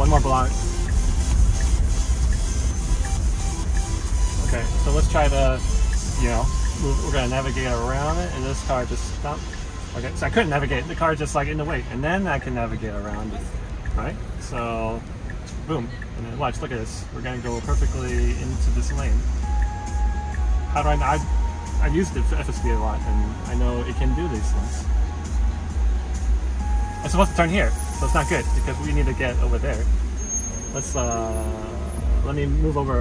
one more block. Okay, so let's try to, you know, we're gonna navigate around it, and this car just stopped. Okay, so I couldn't navigate. The car just like in the way, and then I can navigate around it, right? So, boom, and then watch. Look at this. We're gonna go perfectly into this lane. How do I? I I've used the FSD a lot, and I know it can do these things. I'm supposed to turn here, so it's not good because we need to get over there. Let's uh, let me move over.